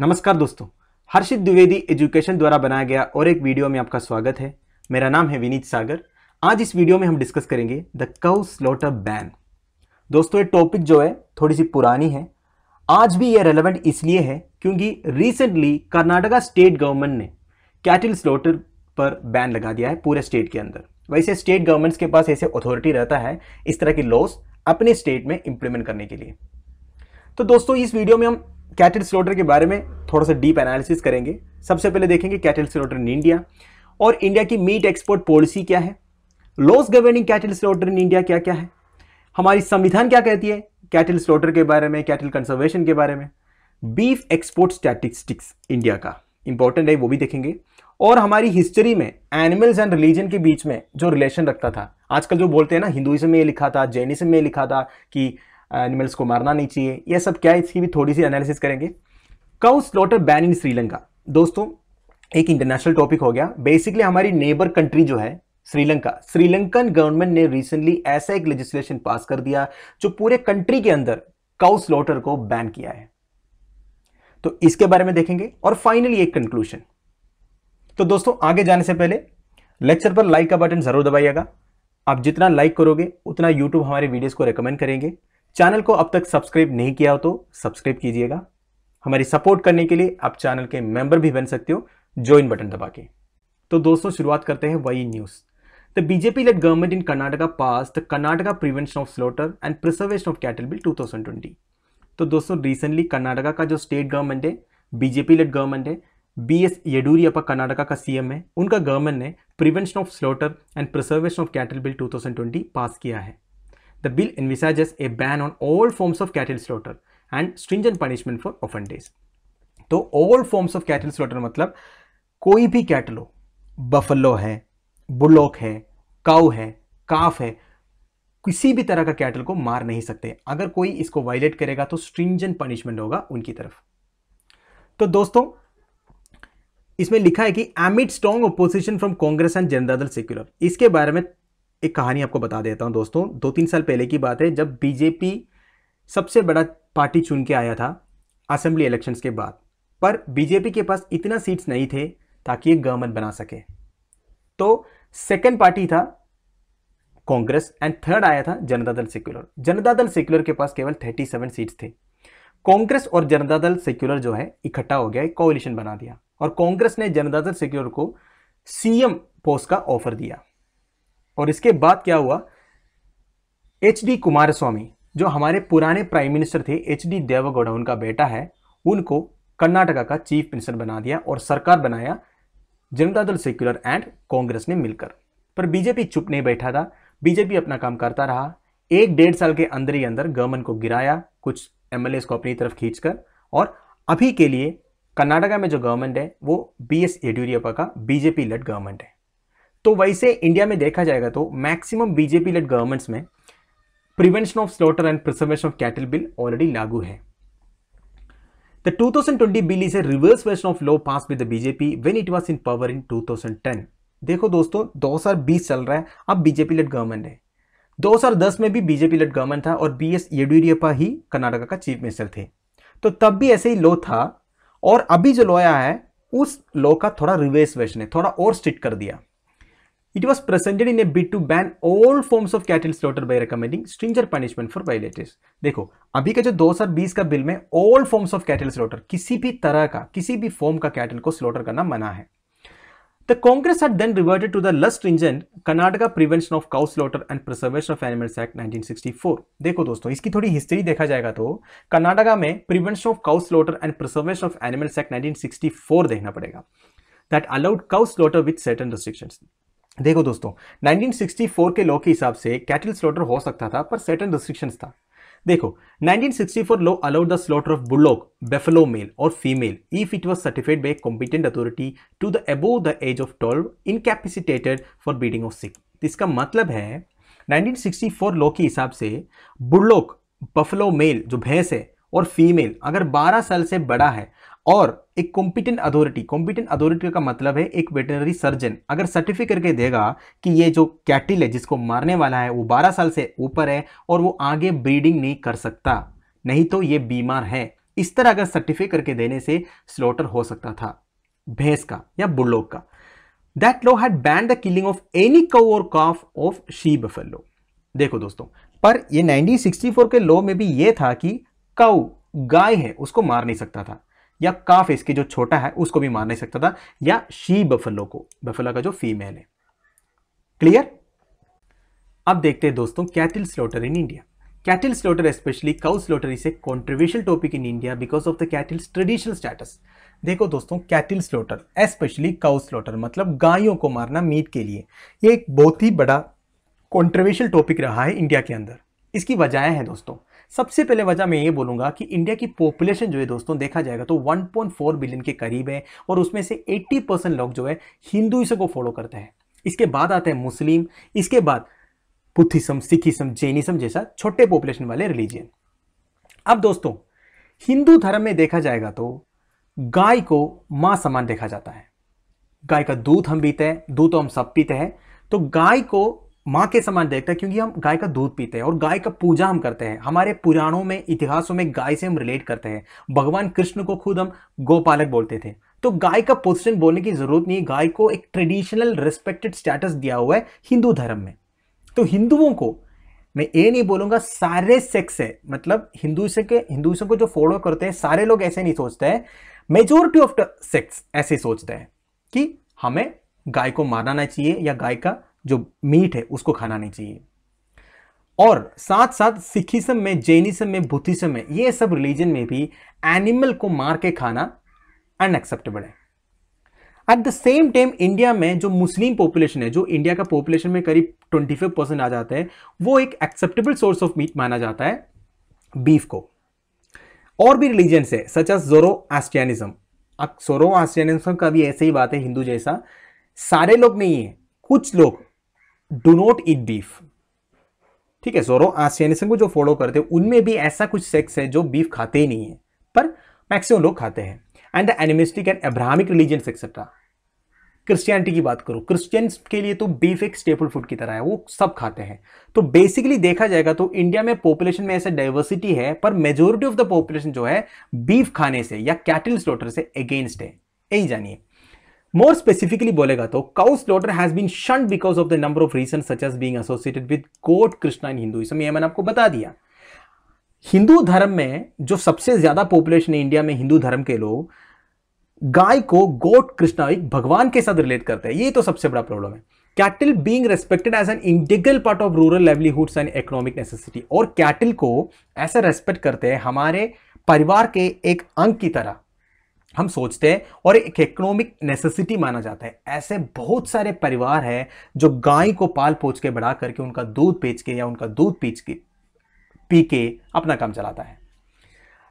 नमस्कार दोस्तों, हर्षित द्विवेदी एजुकेशन द्वारा बनाया गया और एक वीडियो में आपका स्वागत है। मेरा नाम है विनीत सागर। आज इस वीडियो में हम डिस्कस करेंगे द कउ स्लॉटर बैन। दोस्तों, ये टॉपिक जो है थोड़ी सी पुरानी है। आज भी ये रेलेवेंट इसलिए है क्योंकि रिसेंटली कर्नाटका स्टेट गवर्नमेंट ने कैटिल स्लॉटर पर बैन लगा दिया है पूरे स्टेट के अंदर। वैसे स्टेट गवर्नमेंट्स के पास ऐसे अथॉरिटी रहता है इस तरह की लॉस अपने स्टेट में इंप्लीमेंट करने के लिए। तो दोस्तों, इस वीडियो में हम कैटल स्लोटर के बारे में थोड़ा सा डीप एनालिसिस करेंगे। सबसे पहले देखेंगे कैटल स्लोटर इन इंडिया और इंडिया की मीट एक्सपोर्ट पॉलिसी क्या है? Laws governing cattle slaughter in India क्या क्या है? हमारी संविधान क्या कहती है कैटल स्लोटर के बारे में कैटल कंजर्वेशन के बारे में? बीफ एक्सपोर्ट स्टैटिस्टिक्स इंडिया का। इंपॉर्टेंट है, वो भी देखेंगे। और हमारी हिस्ट्री में एनिमल्स एंड रिलीजन के बीच में जो रिलेशन रखता था। आजकल जो बोलते हैं ना हिंदुइज्म में लिखा था जैनिज्म में लिखा था कि एनिमल्स को मारना नहीं चाहिए। यह सब क्या है? इसकी भी थोड़ी सी एनालिसिस करेंगे। Cow slaughter ban in Sri Lanka दोस्तों, एक इंटरनेशनल टॉपिक हो गया। बेसिकली हमारी नेबर कंट्री जो है श्रीलंका श्रीलंकन गवर्नमेंट ने रिसेंटली ऐसा एक लेजिस्लेशन पास कर दिया, जो पूरे कंट्री के अंदर काउ स्लॉटर को बैन किया है। तो इसके बारे में देखेंगे। और फाइनली एक कंक्लूजन तो दोस्तों, आगे जाने से पहले लेक्चर पर लाइक का बटन ज़रूर दबाइएगा। आप जितना लाइक करोगे, उतना यूट्यूब हमारे वीडियोस को रिकमेंड करेंगे। चैनल को अब तक सब्सक्राइब नहीं किया हो तो सब्सक्राइब कीजिएगा। हमारी सपोर्ट करने के लिए आप चैनल के मेंबर भी बन सकते हो ज्वाइन बटन दबा के। तो दोस्तों, शुरुआत करते हैं वही news the BJP led government in Karnataka pass the Karnataka prevention of slaughter and preservation of cattle bill 2020 तो दोस्तों रिसेंटली कर्नाटका का जो स्टेट गवर्नमेंट है बीजेपी लेड गवर्नमेंट है बी एस येडूरियप्पा कर्नाटका का सीएम है, उनका गवर्नमेंट ने prevention of slaughter and preservation of cattle bill 2020 pass किया है। The bill envisages a ban on all forms of cattle slaughter and stringent punishment for offenders. तो all forms of cattle slaughter मतलब कोई भी cattle हो buffalo है bullock है cow है काफ है, किसी भी तरह का कैटल को मार नहीं सकते अगर कोई इसको वायलेट करेगा तो स्ट्रिंजेंट पनिशमेंट होगा उनकी तरफ़ तो दोस्तों, इसमें लिखा है कि amid strong opposition from Congress and Janata Dal secular इसके बारे में एक कहानी आपको बता देता हूँ दोस्तों। दो तीन साल पहले की बात है, जब बीजेपी सबसे बड़ा पार्टी चुन के आया था असेंबली इलेक्शंस के बाद। पर बीजेपी के पास इतना सीट्स नहीं थे ताकि एक गवर्नमेंट बना सके। तो सेकंड पार्टी था कांग्रेस एंड थर्ड आया था जनता दल सेक्युलर जनता दल सेक्युलर के पास केवल 37 सीट्स थे। कांग्रेस और जनता दल सेक्युलर जो है, इकट्ठा हो गया, एक कोalition बना दिया। और कांग्रेस ने जनता दल सेक्युलर को सीएम पोस्ट का ऑफ़र दिया। और इसके बाद क्या हुआ? एच डी कुमार स्वामी जो हमारे पुराने प्राइम मिनिस्टर थे एच डी देवगौड़ा, उनका बेटा है, उनको कर्नाटका का चीफ मिनिस्टर बना दिया और सरकार बनाया जनता दल सेक्युलर एंड कांग्रेस ने मिलकर। पर बीजेपी चुप नहीं बैठा था। बीजेपी अपना काम करता रहा। एक डेढ़ साल के अंदर ही अंदर गवर्नमेंट को गिराया, कुछ एमएलए को अपनी तरफ़ खींचकर और अभी के लिए कर्नाटका में जो गवर्नमेंट है, वो बी एस येडियूरप्पा का बीजेपी लेड गवर्नमेंट है। तो वैसे इंडिया में देखा जाएगा तो मैक्सिमम बीजेपी लेड गवर्नमेंट्स में prevention of slaughter and preservation of cattle bill already लागू है। The 2020 bill is a reverse version of law pass with BJP when it was in power in 2010 देखो दोस्तों 2020 चल रहा है, अब बीजेपी लेड गवर्नमेंट है। 2010 में भी बीजेपी लेड गवर्नमेंट था और बी एस येडियूरप्पा ही कर्नाटका का चीफ मिनिस्टर थे। तो तब भी ऐसे ही लॉ था और अभी जो लॉ आया है, उस लॉ का थोड़ा रिवर्स वर्जन है, थोड़ा और स्ट्रिक्ट कर दिया। It was presented in a bid to ban all forms of cattle slaughter by recommending stringent punishment for violators. देखो अभी का जो 2020 का बिल में all forms of cattle slaughter किसी भी तरह का किसी भी फॉर्म का कैटल को स्लॉटर करना मना है The Congress had then reverted to the less stringent Karnataka Prevention of Cow Slaughter and Preservation of Animals Act 1964. देखो दोस्तों इसकी थोड़ी हिस्ट्री देखा जाएगा तो कर्नाटका में prevention of cow slaughter and preservation of animals act 1964 देखना पड़ेगा that allowed cow slaughter with certain restrictions देखो दोस्तों 1964 के लॉ के हिसाब से कैटल स्लॉटर हो सकता था, पर सर्टन रिस्ट्रिक्शंस था। देखो 1964 law allowed the slaughter of bullock buffalo male और female if it was certified by competent authority to the above the age of 12 incapacitated for breeding of sick इसका मतलब है 1964 लॉ के हिसाब से बुलोक बफलो मेल जो भैंस है और फीमेल अगर 12 साल से बड़ा है और एक कॉम्पिटेंट अथॉरिटी कॉम्पिटेंट अथॉरिटी का मतलब है एक वेटनरी सर्जन अगर सर्टिफिक करके देगा कि ये जो कैटिल है, जिसको मारने वाला है, वो 12 साल से ऊपर है और वो आगे ब्रीडिंग नहीं कर सकता, नहीं तो ये बीमार है। इस तरह अगर सर्टिफाई करके देने से स्लोटर हो सकता था, भैंस का या बुल्लोक का। That law had ban the killing of any cow और काफ ऑफ़ शी बफेलो देखो दोस्तों, पर ये 1964 के लॉ में भी ये था कि कौ गाय है, उसको मार नहीं सकता था। या काफ इसके जो छोटा है, उसको भी मार नहीं सकता था, या शी बफेलो को बफेलो का जो फीमेल है। क्लियर अब देखते हैं दोस्तों cattle slaughter in India cattle slaughter specially cow slaughter is a controversial topic in India because of the cattle's traditional status देखो दोस्तों cattle slaughter specially cow slaughter मतलब गायों को मारना मीट के लिए। ये एक बहुत ही बड़ा कॉन्ट्रोवर्शियल टॉपिक रहा है इंडिया के अंदर। इसकी वजह है दोस्तों सबसे पहले वजह मैं ये बोलूँगा कि इंडिया की पॉपुलेशन जो है दोस्तों, देखा जाएगा तो 1.4 बिलियन के करीब है और उसमें से 80 परसेंट लोग जो है हिंदुइज्म को फॉलो करते हैं। इसके बाद आते हैं मुस्लिम इसके बाद बुद्धिज्म सिखिज्म जैनिज्म जैसा छोटे पॉपुलेशन वाले रिलीजियन अब दोस्तों, हिंदू धर्म में देखा जाएगा तो गाय को माँ समान देखा जाता है। गाय का दूध हम पीते हैं, दूध तो हम सब पीते हैं तो गाय को माँ के समान देखता है क्योंकि हम गाय का दूध पीते हैं और गाय का पूजा हम करते हैं। हमारे पुराणों में, इतिहासों में गाय से हम रिलेट करते हैं। भगवान कृष्ण को खुद हम गोपालक बोलते थे। तो गाय का पोजिशन बोलने की ज़रूरत नहीं, गाय को एक ट्रेडिशनल रिस्पेक्टेड स्टेटस दिया हुआ है हिंदू धर्म में। तो हिंदुओं को, मैं ये नहीं बोलूँगा सारे सेक्स है मतलब हिंदू से के हिंदुइज्म को जो फॉलो करते हैं, सारे लोग ऐसे नहीं सोचते हैं। मेजोरिटी ऑफ़ सेक्स ऐसे सोचते हैं कि हमें गाय को मारना चाहिए या गाय का जो मीट है, उसको खाना नहीं चाहिए। और साथ साथ सिखिज्म में, जैनिज्म में, बुद्धिज्म में, ये सब रिलीजन में भी एनिमल को मार के खाना अनएक्सेप्टेबल है। At the same time India में जो मुस्लिम पॉपुलेशन है, जो इंडिया का पॉपुलेशन में करीब 25 परसेंट आ जाता है, वो एक एक्सेप्टेबल सोर्स ऑफ़ मीट माना जाता है बीफ को। और भी रिलीजन है सच एज जोरो एस्टियानिज्म सोरो एस्टियानिज्म का भी ऐसे ही बात है हिंदू जैसा। सारे लोग नहीं है, कुछ लोग डू नॉट ईट बीफ ठीक है सोरो एस्टियानिज्म को जो फॉलो करते हैं, उनमें भी ऐसा कुछ सेक्स है जो बीफ खाते ही नहीं है, पर मैक्सिमम लोग खाते हैं। And the animistic and Abrahamic religion etcetera Christianity की बात करो क्रिश्चियंस के लिए तो बीफ एक स्टेपल फ़ूड की तरह है, वो सब खाते हैं। तो बेसिकली देखा जाएगा तो इंडिया में पॉपुलेशन में ऐसा डाइवर्सिटी है, पर मेजोरिटी ऑफ़ द पॉपुलेशन जो है बीफ खाने से या कैटल स्लोटर से अगेंस्ट है। यही जानिए। मोर स्पेसिफिकली बोलेगा तो cow slaughter has been shunned because of the number of reason such as being associated with god Krishna in Hinduism ये मैंने आपको बता दिया। हिंदू धर्म में जो सबसे ज़्यादा पॉपुलेशन है इंडिया में हिंदू धर्म के लोग, गाय को गोट कृष्णा एक भगवान के साथ रिलेट करते हैं। ये तो सबसे बड़ा प्रॉब्लम है। Cattle being respected as an integral part of rural livelihoods and economic necessity और कैटल को ऐसा रेस्पेक्ट करते हैं हमारे परिवार के एक अंग की तरह। हम सोचते हैं और एक इकोनॉमिक नेसेसिटी माना जाता है। ऐसे बहुत सारे परिवार हैं जो गाय को पाल पोच के बढ़ा करके उनका दूध बेच के या उनका दूध पीच के पी के अपना काम चलाता है।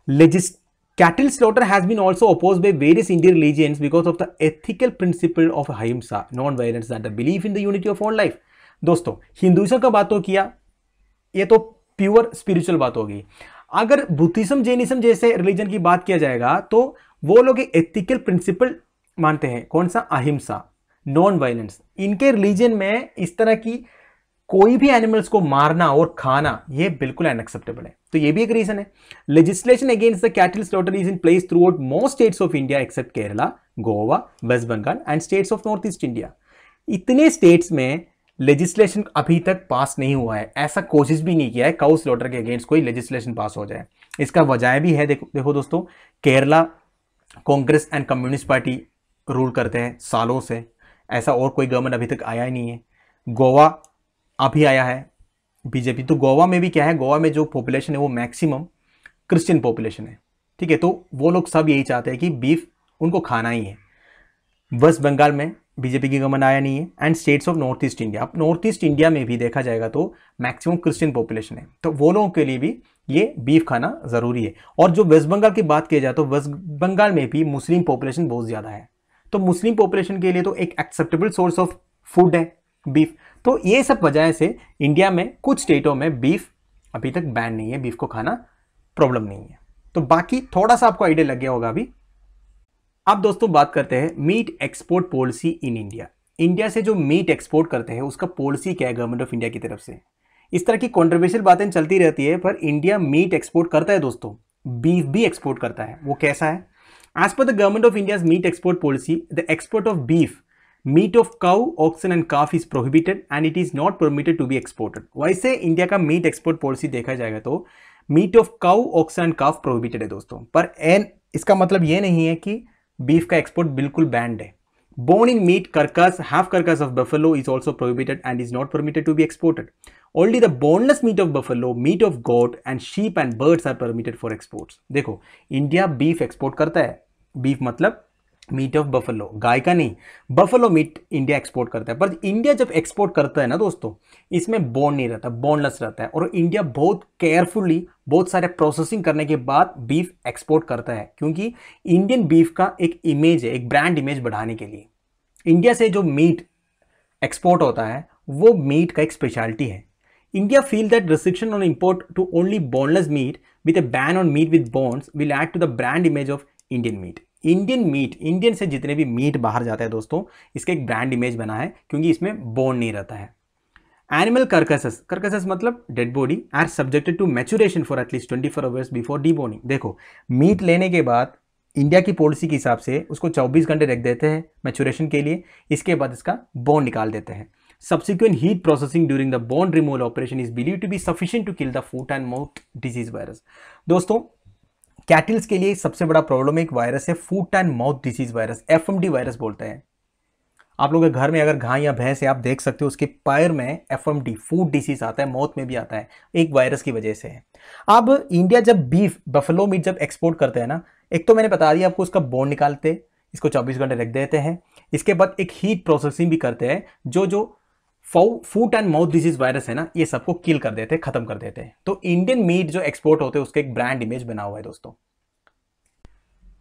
लेजिस्ट Cattle slaughter has been also opposed by various Indian religions because of the ethical principle of ahimsa, non-violence, that the belief in the unity of. दोस्तों हिंदुइज्म का बात तो किया ये तो प्योर स्पिरिचुअल बात होगी। अगर बुद्धिज्म जैनिज्म जैसे रिलीजन की बात किया जाएगा तो वो लोग एथिकल प्रिंसिपल मानते हैं। कौन सा? अहिंसा नॉन वायलेंस इनके रिलीजन में इस तरह की कोई भी एनिमल्स को मारना और खाना, ये बिल्कुल अनएक्सेप्टेबल है। तो ये भी एक रीजन है। Legislation against the cattle slaughter is in place throughout most states of India except Kerala Goa West Bengal and states of North East India इतने स्टेट्स में लेजिस्लेशन अभी तक पास नहीं हुआ है। ऐसा कोशिश भी नहीं किया है काउ स्लॉटर के अगेंस्ट कोई लेजिस्लेशन पास हो जाए। इसका वजह भी है, देखो देखो दोस्तों Kerala Congress and communist party rule करते हैं सालों से। ऐसा और कोई गवर्नमेंट अभी तक आया ही नहीं है। गोवा अभी आया है, बीजेपी। तो गोवा में भी क्या है, गोवा में जो पॉपुलेशन है वो मैक्सिमम क्रिश्चियन पॉपुलेशन है। ठीक है तो वो लोग सब यही चाहते हैं कि बीफ उनको खाना ही है। वेस्ट बंगाल में बीजेपी की गवर्नमेंट आया नहीं है and states of North East India अब नॉर्थ ईस्ट इंडिया में भी देखा जाएगा तो मैक्सिमम क्रिश्चियन पॉपुलेशन है। तो वो लोगों के लिए भी ये बीफ खाना ज़रूरी है। और जो वेस्ट बंगाल की बात किया जाए तो वेस्ट बंगाल में भी मुस्लिम पॉपुलेशन बहुत ज़्यादा है। तो मुस्लिम पॉपुलेशन के लिए तो एक एक्सेप्टेबल सोर्स ऑफ़ फ़ूड है बीफ तो ये सब वजह से इंडिया में कुछ स्टेटों में बीफ अभी तक बैन नहीं है। बीफ को खाना प्रॉब्लम नहीं है। तो बाकी थोड़ा सा आपको आइडिया लग गया होगा अभी। अब दोस्तों बात करते हैं meat export policy in India India से जो मीट एक्सपोर्ट करते हैं, उसका पॉलिसी क्या है गवर्नमेंट ऑफ़ इंडिया की तरफ़ से? इस तरह की कॉन्ट्रोवर्शियल बातें चलती रहती है पर इंडिया मीट एक्सपोर्ट करता है दोस्तों। बीफ भी एक्सपोर्ट करता है। वो कैसा है? As per the government of India meat export policy the export of beef meat of cow oxen and calf is prohibited and it is not permitted to be exported वैसे India का meat export policy देखा जाएगा तो meat of cow oxen and calf prohibited है दोस्तों। पर N इसका मतलब ये नहीं है कि बीफ का एक्सपोर्ट बिल्कुल बैंड है। Bone in meat carcass, half carcass of buffalo is also prohibited and is not permitted to be exported. Only the boneless meat of buffalo, meat of goat and sheep and birds are permitted for exports. देखो India beef export करता है। Beef मतलब meet of buffalo गाय का नहीं। Buffalo meet India export करता है। पर India जब एक्सपोर्ट करता है ना दोस्तों इसमें बोन नहीं रहता बोनलेस रहता है। और इंडिया बहुत केयरफुली बहुत सारे प्रोसेसिंग करने के बाद बीफ एक्सपोर्ट करता है। क्योंकि इंडियन बीफ का एक इमेज है एक ब्रांड इमेज बढ़ाने के लिए। इंडिया से जो मीट एक्सपोर्ट होता है वो मीट का एक स्पेशलिटी है। India feel that restriction on import to only boneless meat with a ban on meat with bones will add to the brand image of Indian meat Indian meat Indian से जितने भी meet बाहर जाता है दोस्तों, इसका एक ब्रांड इमेज बना है क्योंकि इसमें बोन नहीं रहता है। एनिमल कर्कसस कर्कसस मतलब dead body are subjected to maturation for at least twenty four hours before deboning देखो मीट लेने के बाद इंडिया की पॉलिसी के हिसाब से उसको 24 घंटे रख देते हैं मैचुरेशन के लिए, इसके बाद इसका बोन निकाल देते हैं। Subsequent heat processing during the bone removal operation is believe to be sufficient to kill the foot and mouth disease virus दोस्तों कैटल्स के लिए सबसे बड़ा प्रॉब्लम एक वायरस है foot and mouth disease virus FMD virus बोलते हैं। आप लोगों के घर में अगर घाय या भैंस है, आप देख सकते हो उसके पैर में F M D food disease आता है मौत में भी आता है, एक वायरस की वजह से है। अब इंडिया जब बीफ बफलो मीट जब एक्सपोर्ट करते हैं ना, एक तो मैंने बता दिया आपको उसका बोन निकालते, इसको 24 घंटे रख देते हैं, इसके बाद एक हीट प्रोसेसिंग भी करते हैं जो जो foot and mouth disease virus है ना ये सबको किल कर देते हैं खत्म कर देते हैं। तो इंडियन मीट जो एक्सपोर्ट होते हैं उसका एक ब्रांड इमेज बना हुआ है दोस्तों।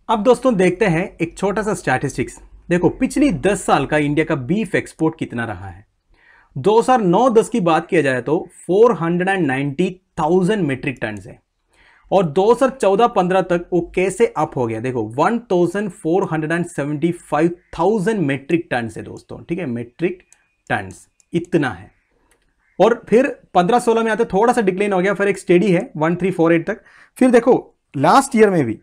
अब दोस्तों देखते हैं एक छोटा सा स्टैटिस्टिक्स देखो पिछली 10 साल का इंडिया का बीफ एक्सपोर्ट कितना रहा है? 2009-10 की बात किया जाए तो 490,000 मीट्रिक टन है। और 2014-15 तक वो कैसे अप हो गया? देखो 1,475,000 मीट्रिक टन है दोस्तों ठीक है? मीट्रिक टन इतना है। और फिर 15-16 में आते थोड़ा सा डिक्लेन हो गया, फिर एक स्टेडी है 1348 तक। फिर देखो लास्ट ईयर में भी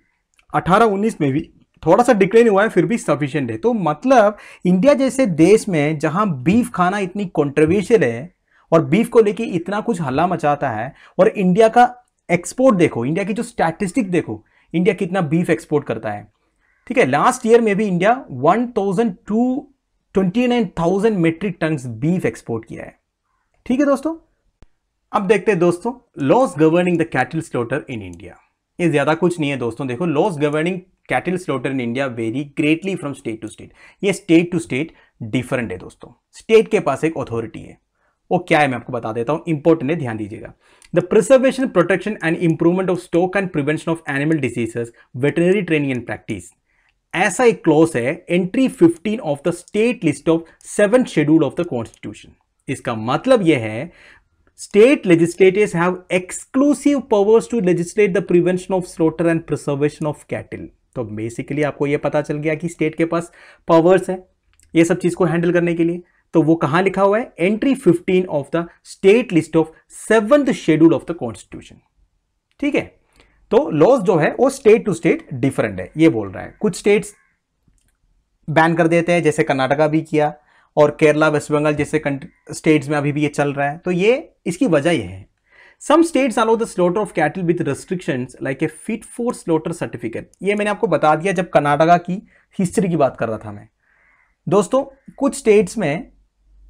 18-19 में भी थोड़ा सा डिक्लेन हुआ है, फिर भी सफिशियंट है। तो मतलब इंडिया जैसे देश में जहाँ बीफ खाना इतनी कॉन्ट्रोवर्शियल है, और बीफ को लेके इतना कुछ हल्ला मचाता है, और इंडिया का एक्सपोर्ट देखो इंडिया की जो स्टैटिस्टिक देखो इंडिया कितना बीफ एक्सपोर्ट करता है। ठीक है लास्ट ईयर में भी India one thousand two twenty nine thousand metric ton beef export किया है। ठीक है दोस्तों? अब देखते हैं दोस्तों laws governing the cattle slaughter in India ये ज़्यादा कुछ नहीं है दोस्तों, देखो laws governing cattle slaughter in India very greatly from state to state ये स्टेट टू स्टेट डिफरेंट है दोस्तों। स्टेट के पास एक अथॉरिटी है। वो क्या है मैं आपको बता देता हूँ इंपॉर्टेंट है, ध्यान दीजिएगा। The preservation protection and improvement of stock and prevention of animal diseases veterinary training and practice ऐसा एक क्लोज है entry 15 of the state list of seven schedule of the constitution इसका मतलब यह है state legislators have exclusive powers to legislate the prevention of slaughter and preservation of cattle तो basically आपको यह पता चल गया कि स्टेट के पास पावर्स है, ये सब चीज़ को हैंडल करने के लिए। तो वो कहाँ लिखा हुआ है? Entry 15 of the state list of seventh schedule of the constitution ठीक है? तो लॉज जो है, वो स्टेट टू स्टेट डिफरेंट है, ये बोल रहा है। कुछ स्टेट्स बैन कर देते हैं, जैसे कर्नाटका भी किया, और केरला, वेस्ट बंगाल जैसे स्टेट्स में अभी भी ये चल रहा है। तो ये, इसकी वजह यह है। Some states allow the slaughter of cattle with restrictions like a fit for slaughter certificate ये मैंने आपको बता दिया जब कर्नाटका की हिस्ट्री की बात कर रहा था मैं। दोस्तों, कुछ स्टेट्स में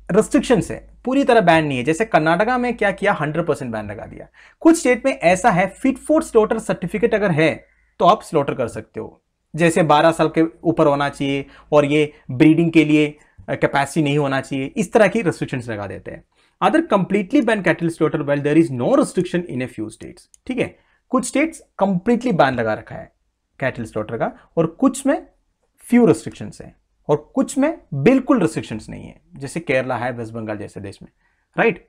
रिस्ट्रिक्शन है। पूरी तरह बैन नहीं है। जैसे कर्नाटका में क्या किया? हंड्रेड परसेंट बैन लगा दिया। कुछ स्टेट में ऐसा है फिट फॉर स्लोटर सर्टिफिकेट अगर है तो आप स्लोटर कर सकते हो। जैसे 12 साल के ऊपर होना चाहिए और ये ब्रीडिंग के लिए कैपेसिटी नहीं होना चाहिए। इस तरह की रिस्ट्रिक्शंस लगा देते हैं। Other completely ban cattle slaughter well there is no restriction in a few states ठीक है? कुछ स्टेट्स कंप्लीटली बैन लगा रखा है कैटल स्लोटर का और कुछ में फ्यू रिस्ट्रिक्शंस है। और कुछ में बिल्कुल रिस्ट्रिक्शन नहीं है, जैसे केरला है, वेस्ट बंगाल जैसे देश में राइट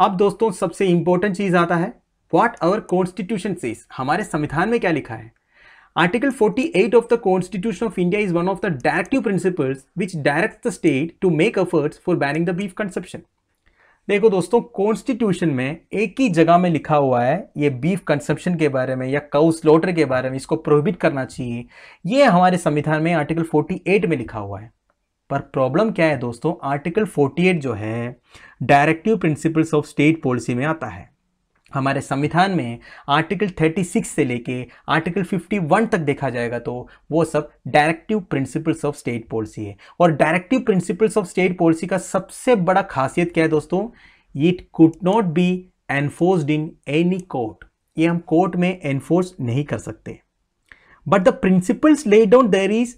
अब दोस्तों, सबसे इंपॉर्टेंट चीज़ आता है व्हाट अवर कॉन्स्टिट्यूशन सेज हमारे संविधान में क्या लिखा है? Article 48 of the constitution of India is one of the directive principles which direct the state to make efforts for banning the beef consumption देखो दोस्तों कॉन्स्टिट्यूशन में एक ही जगह में लिखा हुआ है, ये बीफ कंसम्पशन के बारे में या काउ स्लोटर के बारे में, इसको प्रोहिबिट करना चाहिए। ये हमारे संविधान में आर्टिकल 48 में लिखा हुआ है। पर प्रॉब्लम क्या है दोस्तों आर्टिकल 48 जो है directive principles of state policy में आता है। हमारे संविधान में आर्टिकल 36 से लेके आर्टिकल 51 तक देखा जाएगा तो वो सब directive principles of state policy है। और directive principles of state policy का सबसे बड़ा खासियत क्या है दोस्तों? It could not be enforced in any court ये हम कोर्ट में एनफोर्स नहीं कर सकते। But the principles lay down there is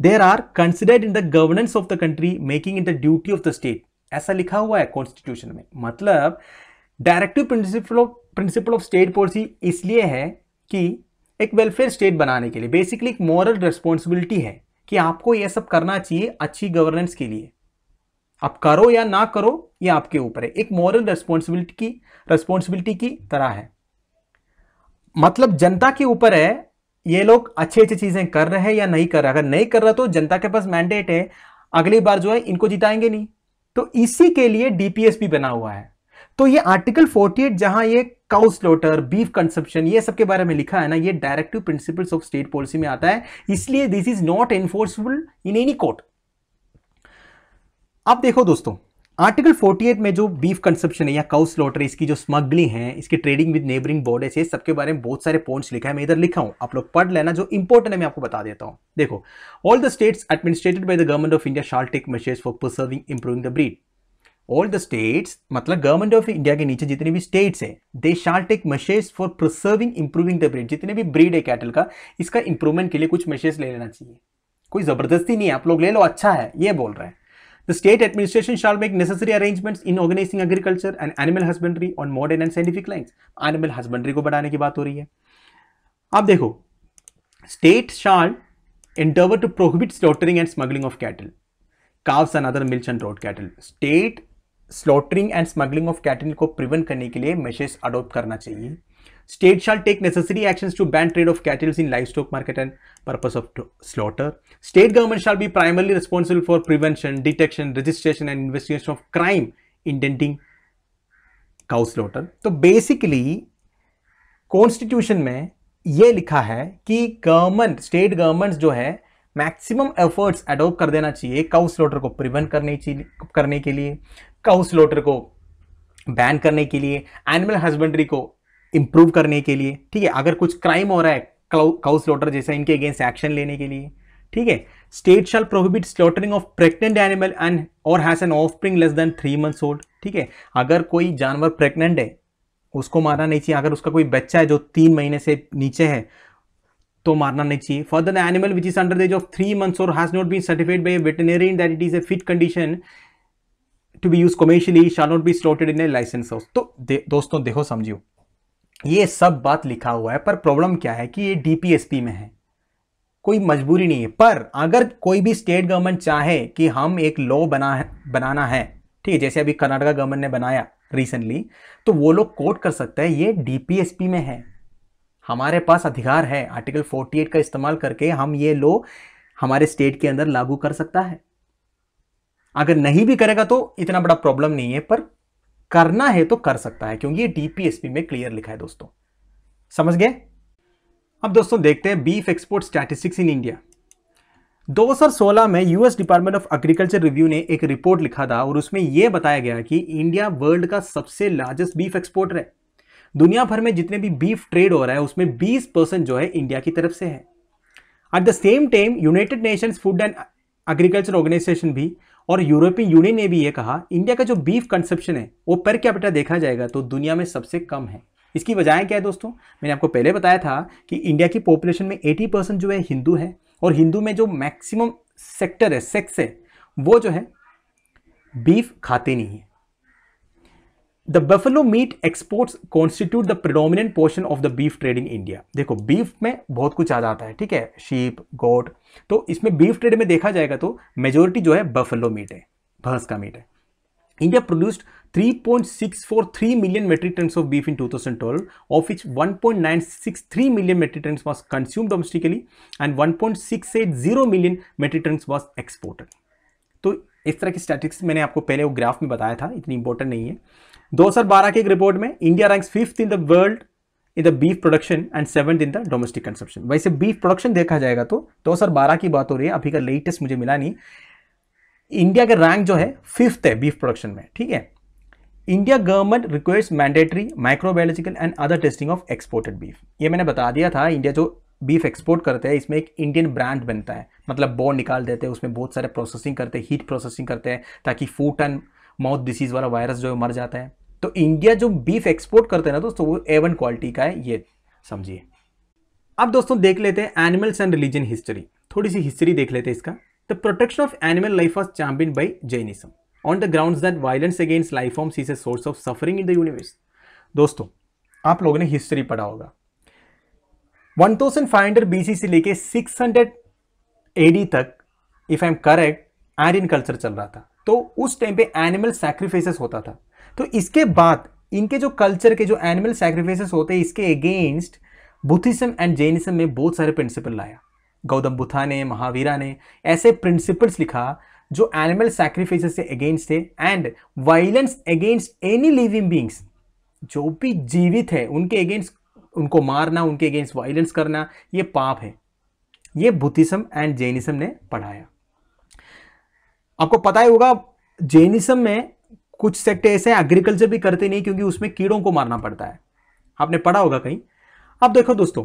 there are considered in the governance of the country making in the duty of the state ऐसा लिखा हुआ है कॉन्स्टिट्यूशन में। मतलब directive principle of principle of state policy इसलिए है कि एक वेलफेयर स्टेट बनाने के लिए बेसिकली एक मॉरल रिस्पॉन्सिबिलिटी है कि आपको यह सब करना चाहिए अच्छी गवर्नेंस के लिए। आप करो या ना करो, ये आपके ऊपर है। एक मॉरल रिस्पॉन्सिबिलिटी की रिस्पॉन्सिबिलिटी की तरह है। मतलब जनता के ऊपर है, ये लोग अच्छी अच्छी चीज़ें कर रहे हैं या नहीं कर रहे अगर नहीं कर रहा तो जनता के पास मैंडेट है, अगली बार जो है इनको जिताएँगे नहीं। तो इसी के लिए डीपीएस भी बना हुआ है। तो ये आर्टिकल 48 जहाँ ये काउ स्लोटर बीफ कंसप्शन ये सब के बारे में लिखा है ना, ये directive principles of state policy में आता है। इसलिए this is not enforceable in any court अब देखो दोस्तों आर्टिकल 48 में जो बीफ कंसप्शन है या काउ स्लॉटर इसकी जो स्मगलिंग है, इसकी ट्रेडिंग विद नेबरिंग बॉर्डर्स है सबके बारे में बहुत सारे पॉइंट्स लिखा है, मैं इधर लिखा हूँ, आप लोग पढ़ लेना, जो इंपॉर्टेंट है मैं आपको बता देता हूँ। देखो all the states administered by the government of India shall take measures for preserving improving the breed all the states मतलब गवर्नमेंट ऑफ़ इंडिया के नीचे जितने भी स्टेट्स हैं they shall take measures for preserving improving the breed जितने भी breed है cattle का, इसका इंप्रूवमेंट के लिए कुछ मशेज ले लेना चाहिए। कोई ज़बरदस्ती नहीं है, आप लोग ले लो अच्छा है, ये बोल रहे हैं। The state administration shall make necessary arrangements in organizing agriculture and animal husbandry on modern and scientific lines animal husbandry को बढ़ाने की बात हो रही है। अब देखो state shall endeavor to prohibit slaughtering and smuggling of cattle. Calves and other milch and road cattle. State slaughtering and smuggling of cattle को प्रिवेंट करने के लिए मेशेज अडोप्ट करना चाहिए। State shall take necessary action to ban trade of cattles in life stock market and purpose of slaughter state government shall be primarily responsible for prevention detection registration and investigation of crime intending cow slaughter तो basically constitution में यह लिखा है कि government state government जो है maximum efforts adopt कर देना चाहिए काउ स्लॉटर को प्रिवेंट करने करने के लिए। काउ स्लोटर को बैन करने के लिए एनिमल हस्बेंड्री को इंप्रूव करने के लिए, ठीक है? अगर कुछ क्राइम हो रहा है काउ स्लोटर जैसा इनके अगेंस्ट एक्शन लेने के लिए, ठीक है? State shall prohibit slaughtering of pregnant animal and or has an offspring less than three months old ठीक है? अगर कोई जानवर प्रेग्नेंट है, उसको मारना नहीं चाहिए। अगर उसका कोई बच्चा है जो तीन महीने से नीचे है तो मारना नहीं चाहिए। Further animal which is under the age of three months or has not been certified by veterinarian that it is a fit condition to be use commercially shall not be slaughtered in a license house तो दे, दोस्तों देखो समझियो। ये सब बात लिखा हुआ है पर प्रॉब्लम क्या है कि ये डीपीएसपी में है। कोई मजबूरी नहीं है। पर अगर कोई भी स्टेट गवर्नमेंट चाहे कि हम एक लॉ बना है बनाना है ठीक है जैसे अभी कर्नाटका गवर्नमेंट ने बनाया रिसेंटली तो वो लोग कोट कर सकते हैं ये डीपीएसपी में है। हमारे पास अधिकार है। आर्टिकल 48 का इस्तेमाल करके हम ये लॉ हमारे स्टेट के अंदर लागू कर सकता है। अगर नहीं भी करेगा तो इतना बड़ा प्रॉब्लम नहीं है, पर करना है तो कर सकता है, क्योंकि ये डीपीएसपी में क्लियर लिखा है दोस्तों। समझ गए? अब दोस्तों देखते हैं beef export statistics in India 2016 में US department of agriculture review ने एक रिपोर्ट लिखा था, और उसमें यह बताया गया कि इंडिया वर्ल्ड का सबसे लार्जेस्ट बीफ एक्सपोर्टर है। दुनिया भर में जितने भी बीफ ट्रेड हो रहा है, उसमें 20 परसेंट जो है इंडिया की तरफ़ से है। At the same time united nations food and agriculture organization भी और यूरोपीय यूनियन ने भी ये कहा, इंडिया का जो बीफ कंसेप्शन है, वो पर कैपिटा देखा जाएगा तो दुनिया में सबसे कम है। इसकी वजह क्या है दोस्तों? मैंने आपको पहले बताया था कि इंडिया की पॉपुलेशन में 80 परसेंट जो है हिंदू है और हिंदू में जो मैक्सिमम सेक्टर है सेक्स है, वो जो है बीफ खाते नहीं है। The buffalo meat exports constitute the predominant portion of the beef trade in India देखो बीफ में बहुत कुछ आ जाता है ठीक है? शीप गोट तो इसमें बीफ ट्रेड में देखा जाएगा तो मेजोरिटी जो है बफलो मीट है भैंस का मीट है। India produced 3.643 million metric tons of beef in 2012, of which 1.963 million metric tons was consumed domestically and 1.680 million metric tons was exported. तो इस तरह की स्टैटिस्टिक्स मैंने आपको पहले वो ग्राफ में बताया था इतनी इंपॉर्टेंट नहीं है। 2012 के एक रिपोर्ट में India ranks fifth in the world in the beef production and seventh in the domestic consumption वैसे बीफ प्रोडक्शन देखा जाएगा तो 2012 की बात हो रही है, अभी का लेटेस्ट मुझे मिला नहीं। इंडिया का रैंक जो है फिफ्थ है बीफ प्रोडक्शन में, ठीक है? India government request mandatory microbiological and other testing of exported beef ये मैंने बता दिया था इंडिया जो बीफ एक्सपोर्ट करते हैं, इसमें एक इंडियन ब्रांड बनता है। मतलब बोन निकाल देते हैं, उसमें बहुत सारे प्रोसेसिंग करते हैं हीट प्रोसेसिंग करते हैं, ताकि फूट एंड माउथ डिसीज वाला वायरस जो है मर जाता है। तो इंडिया जो बीफ एक्सपोर्ट करते हैं ना दोस्तों, वो ए वन क्वालिटी का है, ये, समझिए। अब दोस्तों देख लेते हैं एनिमल्स एंड रिलीजन हिस्ट्री थोड़ी सी हिस्ट्री देख लेते हैं इसका। The protection of animal life was champion by Jainism on the ground that violence against life forms is a source of suffering in the universe दोस्तों, आप लोगों ने हिस्ट्री पढ़ा होगा। 1500 थाउज़ेंड बीसी से लेके 600 एडी तक if I am correct Aryan culture चल रहा था। तो उस टाइम पे एनिमल सैक्रिफाइसेस होता था। तो इसके बाद इनके जो कल्चर के जो एनिमल सैक्रिफाइसेस होते हैं, इसके अगेंस्ट बुद्धिज्म एंड जैनिज्म में बहुत सारे प्रिंसिपल लाया। गौतम बुद्धा ने, महावीरा ने, ऐसे प्रिंसिपल्स लिखा जो एनिमल सैक्रिफाइसेस से अगेंस्ट थे and violence against any living beings जो भी जीवित है, उनके अगेंस्ट उनको मारना, उनके अगेंस्ट वायलेंस करना, ये पाप है। ये बुद्धिज्म एंड जैनिज्म ने पढ़ाया। आपको पता ही होगा जैनिज्म में कुछ सेक्ट ऐसे हैं एग्रीकल्चर भी करते नहीं क्योंकि उसमें कीड़ों को मारना पड़ता है। आपने पढ़ा होगा कहीं। अब देखो दोस्तों,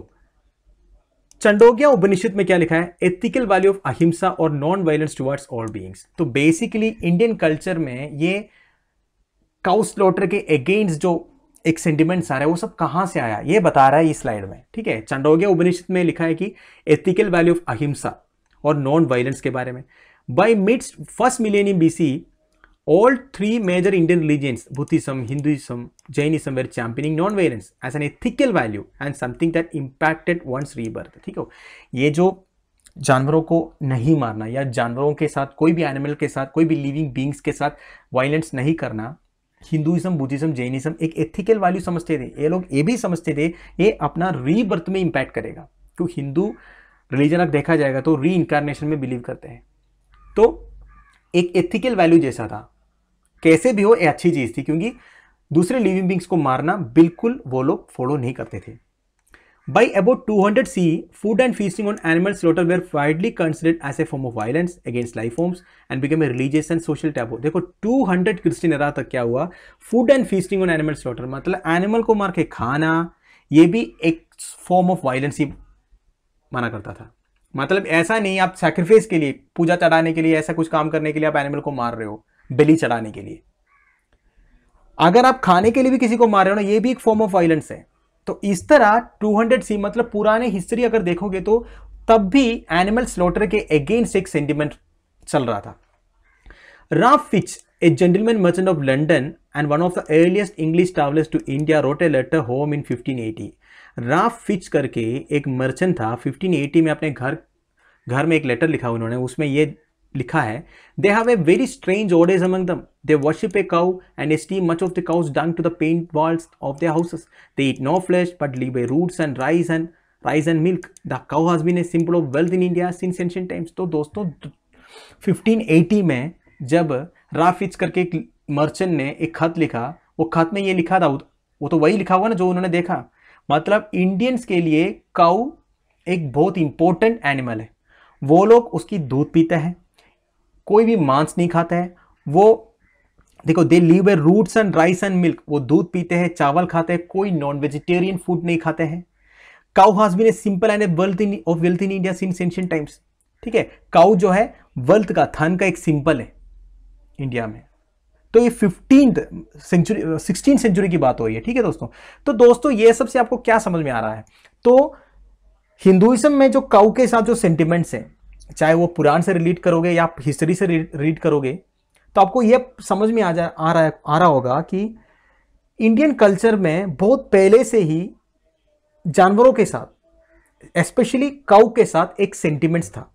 चंडोग्या उपनिषद में क्या लिखा है? एथिकल वैल्यू ऑफ़ अहिंसा और non violence towards all beings तो बेसिकली इंडियन कल्चर में ये काउस लॉटर के अगेंस्ट जो एक सेंटिमेंट्स आ रहा है, वो सब कहाँ से आया? ये बता रहा है इस स्लाइड में, ठीक है? चंडोग्या उपनिषद में लिखा है कि एथिकल वैल्यू ऑफ़ अहिंसा और नॉन वायलेंस के बारे में। By mids first millennium BC all three major Indian religions, Buddhism, Hinduism, Jainism, were championing non-violence as an ethical value and something that impacted one's rebirth. ठीक हो? ये जो जानवरों को नहीं मारना या जानवरों के साथ कोई भी एनिमल के साथ कोई भी लिविंग बींग्स के साथ वायलेंस नहीं करना हिंदुइज्म बुद्धिज्म जैनिज्म एक एथिकल वैल्यू समझते थे। ये लोग ये भी समझते थे ये अपना रीबर्थ में इम्पैक्ट करेगा। क्योंकि हिंदू रिलीजन अगर देखा जाएगा तो री में बिलीव करते हैं। तो एक एथिकल वैल्यू जैसा था। कैसे भी हो ये अच्छी चीज़ थी क्योंकि दूसरे लिविंग बींग्स को मारना बिल्कुल वो लोग फॉलो नहीं करते थे। By about 200 CE, food and feasting on animal slaughter were widely considered as a form of violence against life forms and became a religious and social taboo. देखो 200 क्रिस्टियन एरा तक क्या हुआ? Food and feasting on animal slaughter मतलब animal को मार के खाना ये भी एक फॉर्म ऑफ़ वायलेंस ही माना करता था। मतलब ऐसा नहीं आप सेक्रीफाइस के लिए पूजा चढ़ाने के लिए ऐसा कुछ काम करने के लिए आप एनिमल को मार रहे हो। बलि चढ़ाने के लिए। अगर आप खाने के लिए भी किसी को मार रहे हो ना, ये भी एक फॉर्म ऑफ़ वायलेंस है। तो इस तरह 200 सी मतलब पुराने हिस्ट्री अगर देखोगे तो तब भी एनिमल स्लॉटर के अगेंस्ट एक सेंटिमेंट चल रहा था। Ralph Fitch a gentleman merchant of London and one of the earliest English travellers to India wrote letter home in 1580 Ralph Fitch करके एक मर्चेंट था 1580 में अपने घर घर में एक लेटर लिखा उन्होंने, उसमें ये लिखा है they have a very strange orders among them they worship a cow and esteem much of the cows dung to the paint walls of their houses they eat no flesh but live a roots and rice and rice and milk the cow has been a symbol of wealth in India since ancient times तो दोस्तों 1580 में जब राफिच करके एक merchant ने एक खत लिखा, वो खत में ये लिखा था, वो तो वही लिखा हुआ ना जो उन्होंने देखा। मतलब इंडियंस के लिए काउ एक बहुत इंपॉर्टेंट एनिमल है। वो लोग उसकी दूध पीते हैं कोई भी मांस नहीं खाता है, वो, देखो they live a roots and rice and milk वो दूध पीते हैं, चावल खाते हैं, कोई नॉन वेजिटेरियन फ़ूड नहीं खाते हैं। Cow has been a symbol and a wealth in of wealth in India since ancient times ठीक है? काउ जो है वेल्थ का, धन का एक सिंपल है इंडिया में। तो ये फिफ्टीन सेंचुरी सिक्सटीन सेंचुरी की बात हो रही है, ठीक है दोस्तों? तो दोस्तों, ये सबसे आपको क्या समझ में आ रहा है? तो हिंदुइज्म में जो काउ के साथ जो सेंटिमेंट्स हैं चाहे वो पुराण से रिलेट करोगे या हिस्ट्री से रीड करोगे तो आपको ये समझ में आ जा, आ रहा आ रहा होगा कि इंडियन कल्चर में बहुत पहले से ही जानवरों के साथ स्पेशली काउ के साथ एक सेंटिमेंट्स था।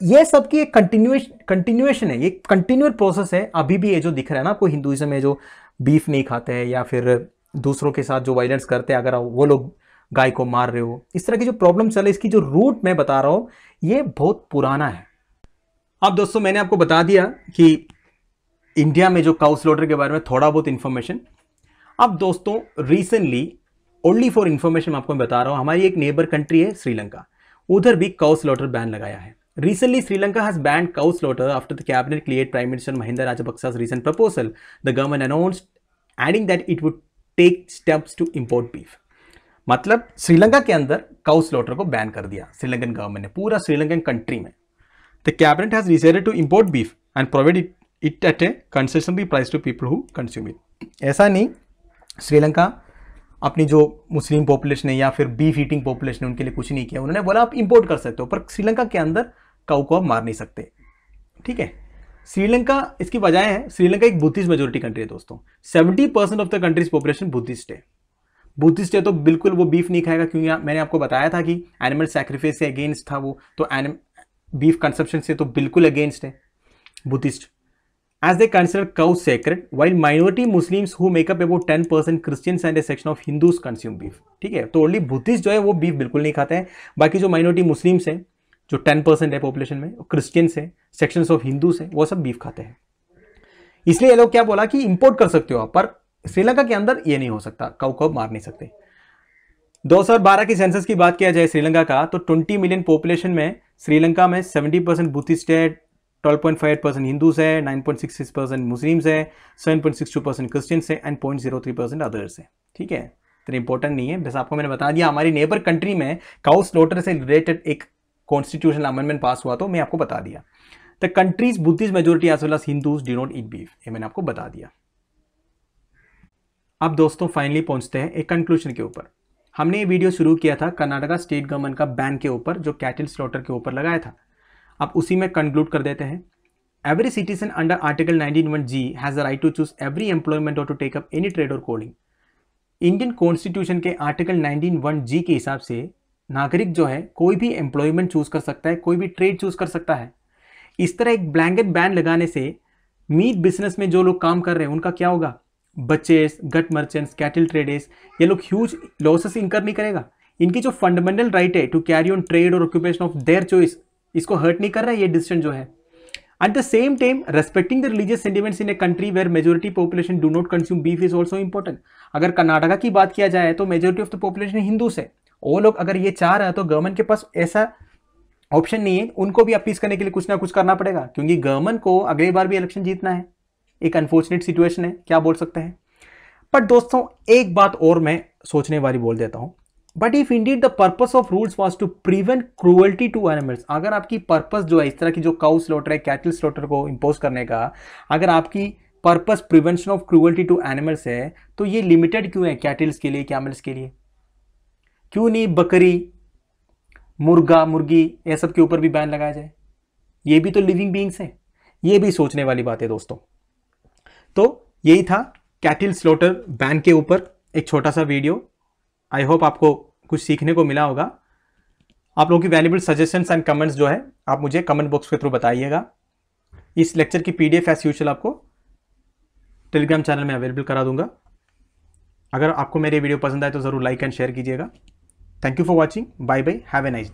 ये सबकी एक कंटिन्यूएशन कंटिन्यूएशन है, ये कंटिन्यूअर प्रोसेस है। अभी भी ये जो दिख रहा है ना, आपको हिंदुइज्म में जो बीफ नहीं खाते हैं या फिर दूसरों के साथ जो वायलेंस करते हैं, अगर वो लोग गाय को मार रहे हो। इस तरह की जो प्रॉब्लम चल रही इसकी जो रूट मैं बता रहा हूँ, ये बहुत पुराना है। अब दोस्तों, मैंने आपको बता दिया कि इंडिया में जो काउ स्लॉटर के बारे में थोड़ा बहुत इंफॉर्मेशन अब दोस्तों रिसेंटली ओनली फॉर इंफॉर्मेशन मैं आपको मैं बता रहा हूँ, हमारी एक नेबर कंट्री है श्रीलंका। उधर भी काउ स्लॉटर बैन लगाया है। Recently Sri Lanka has banned cow slaughter after the cabinet create prime minister Mahinda Rajapaksa recent proposal the government announce adding that it would take steps to import beef मतलब श्रीलंका के अंदर cow slaughter को ban कर दिया, Sri Lankan government ने, पूरा Sri Lankan country में। The cabinet has decided to import beef and provide it at a concessionally price to people who consume it ऐसा नहीं, श्रीलंका अपनी जो मुस्लिम पॉपुलेशन है या फिर बीफ ईटिंग पॉपुलेशन है, उनके लिए कुछ नहीं किया। उन्होंने बोला, आप इंपोर्ट कर सकते हो, पर श्रीलंका के अंदर काउ को आप मार नहीं सकते। ठीक है? श्रीलंका, इसकी वजह है, श्रीलंका एक बुद्धिस्ट मेजोरिटी कंट्री है दोस्तों। Seventy percent of the country's population Buddhist है। बुद्धिस्ट है तो बिल्कुल वो बीफ नहीं खाएगा, क्योंकि मैंने आपको बताया था कि एनिमल सेक्रीफाइस से अगेंस्ट था वो तो एनिम बीफ कंसप्शन से तो बिल्कुल अगेंस्ट है, Buddhist. As they consider cows sacred, while minority muslims who make up about 10% christians and a section of hindus consume beef, ठीक है? तो ओनली बुद्धिस्ट जो है वो बीफ बिल्कुल नहीं खाते हैं। बाकी जो माइनॉरिटी मुस्लिम्स हैं, जो टेन परसेंट है पॉपुलेशन में क्रिश्चियंस है सेक्शंस ऑफ़ हिंदूज हैं, वो सब बीफ खाते हैं। इसलिए ये लोग क्या बोला कि इंपोर्ट कर सकते हो आप, पर श्रीलंका के अंदर ये नहीं हो सकता कौ कौ मार नहीं सकते। 2012 की सेंसस की बात किया जाए श्रीलंका का तो 20 मिलियन पॉपुलेशन में श्रीलंका में 70 परसेंट बुद्धिस्ट है 12.58 परसेंट हिंदूज है 9.66 परसेंट मुस्लिम्स है 7.62 परसेंट क्रिश्चियंस है एंड 0.03 परसेंट अदर्स है। ठीक है? इतना इंपॉर्टेंट नहीं है। बस आपको मैंने बता दिया, हमारी नेबर कंट्री में काउ स्लोटर से रिलेटेड एक कॉन्स्टिट्यूशनल अमेंडमेंट पास हुआ तो मैं आपको बता दिया। The country's Buddhist majority as well as Hindus do not eat beef ये मैंने आपको बता दिया। अब दोस्तों फाइनली पहुँचते हैं एक कंक्लूजन के ऊपर। हमने ये वीडियो शुरू किया था कर्नाटका स्टेट गवर्नमेंट का बैन के ऊपर, जो कैटल स्लॉटर के ऊपर लगाया था। अब उसी में कंक्लूड कर देते हैं। Every citizen under article 19 G has the right to choose every employment or to take up any trade or coding Indian constitution के आर्टिकल 19 वन जी के हिसाब से नागरिक जो है, कोई भी एम्प्लॉयमेंट चूज़ कर सकता है, कोई भी ट्रेड चूज़ कर सकता है। इस तरह एक ब्लैंकेट बैन लगाने से मीट बिज़नेस में जो लोग काम कर रहे हैं, उनका क्या होगा? Butchers gut merchants, cattle traders ये लोग ह्यूज लॉसेस इनकर नहीं करेगा। इनकी जो फंडामेंटल राइट है to carry on trade or occupation of their choice इसको हर्ट नहीं कर रहा है, ये डिसीज़न जो है। At the same time respecting the religious sentiments in a country where majority population do not consume beef is also important अगर कर्नाटका की बात किया जाए तो majority of the population Hindus है। वो लोग अगर ये चाह रहा है तो गवर्नमेंट के पास ऐसा ऑप्शन नहीं है, उनको भी अपीस करने के लिए कुछ ना कुछ करना पड़ेगा, क्योंकि गवर्नमेंट को अगली बार भी इलेक्शन जीतना है। एक अनफॉर्चुनेट सिचुएशन है, क्या बोल सकते हैं? बट दोस्तों, एक बात और मैं सोचने वाली बोल देता हूँ। But if indeed the purpose of rules was to prevent cruelty to animals अगर आपकी पर्पस जो है, इस तरह की जो काउ स्लोटर है कैटल स्लोटर को इम्पोज करने का, अगर आपकी purpose prevention of cruelty to animals है तो ये लिमिटेड क्यों है कैटल्स के लिए कैमल्स के लिए? क्यों नहीं बकरी, मुर्गा, मुर्गी, ये सब के ऊपर भी बैन लगाया जाए? ये भी तो लिविंग बींग्स हैं। ये भी सोचने वाली बात है दोस्तों। तो यही था कैटिल स्लोटर बैन के ऊपर एक छोटा सा वीडियो। आई होप आपको कुछ सीखने को मिला होगा। आप लोगों की वैल्यूबल सजेशंस एंड कमेंट्स जो है, आप मुझे कमेंट बॉक्स के थ्रू बताइएगा। इस लेक्चर की पीडीएफ एस यूजल आपको टेलीग्राम चैनल में अवेलेबल करा दूँगा। अगर आपको मेरे वीडियो पसंद आए तो ज़रूर लाइक एंड शेयर कीजिएगा। Thank you for watching Bye bye. Have a nice day.